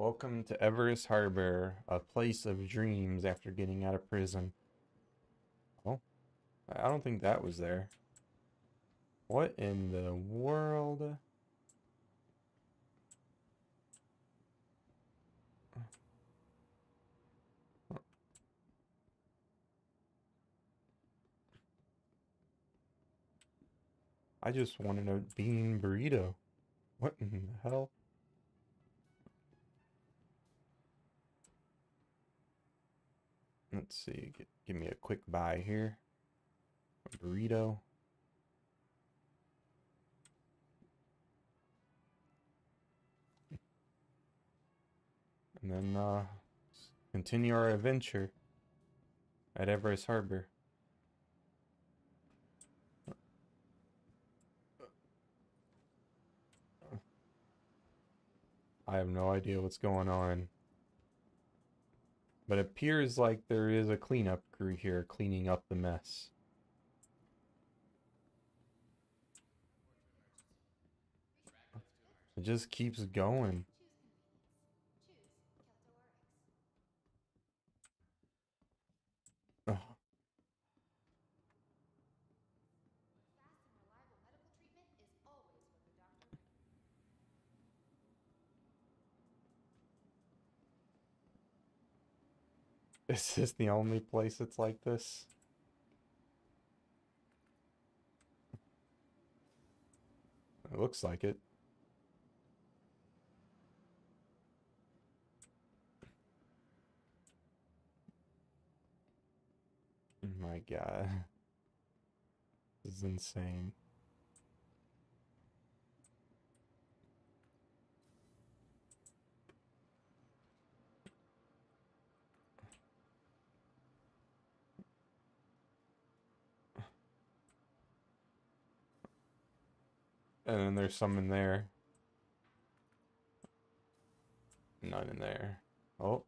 Welcome to Everus Harbor, a place of dreams after getting out of prison. Oh, I don't think that was there. What in the world? I just wanted a bean burrito. What in the hell? Let's see. Get, give me a quick buy here. A burrito. And then uh, continue our adventure at Everus Harbor. I have no idea what's going on. But it appears like there is a cleanup crew here cleaning up the mess. It just keeps going. Is this the only place it's like this? It looks like it. My god. This is insane. And then there's some in there. None in there. Oh,